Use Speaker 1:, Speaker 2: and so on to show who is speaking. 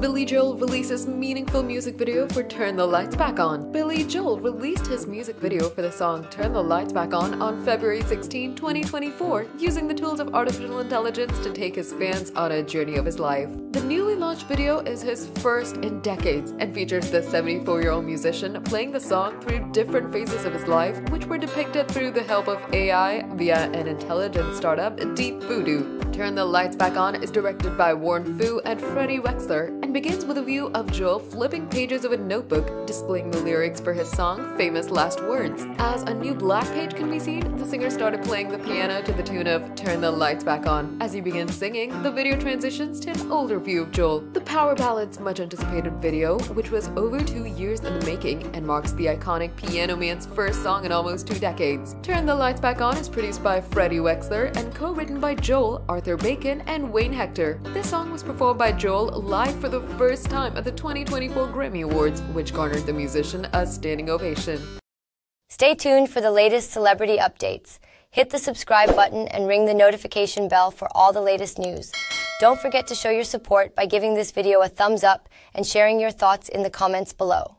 Speaker 1: Billy Joel releases meaningful music video for Turn the Lights Back On. Billy Joel released his music video for the song Turn the Lights Back On on February 16, 2024, using the tools of artificial intelligence to take his fans on a journey of his life. The newly launched video is his first in decades and features the 74 year old musician playing the song through different phases of his life, which were depicted through the help of AI via an intelligence startup, Deep Voodoo. Turn the Lights Back On is directed by Warren Fu and Freddie Wexler and begins with a view of Joel flipping pages of a notebook, displaying the lyrics for his song Famous Last Words. As a new black page can be seen, the singer started playing the piano to the tune of Turn the Lights Back On. As he begins singing, the video transitions to an older of Joel. The Power Ballad's much anticipated video, which was over two years in the making and marks the iconic Piano Man's first song in almost two decades. Turn the Lights Back On is produced by Freddie Wexler and co-written by Joel, Arthur Bacon, and Wayne Hector. This song was performed by Joel live for the first time at the 2024 Grammy Awards, which garnered the musician a standing ovation.
Speaker 2: Stay tuned for the latest celebrity updates. Hit the subscribe button and ring the notification bell for all the latest news. Don't forget to show your support by giving this video a thumbs up and sharing your thoughts in the comments below.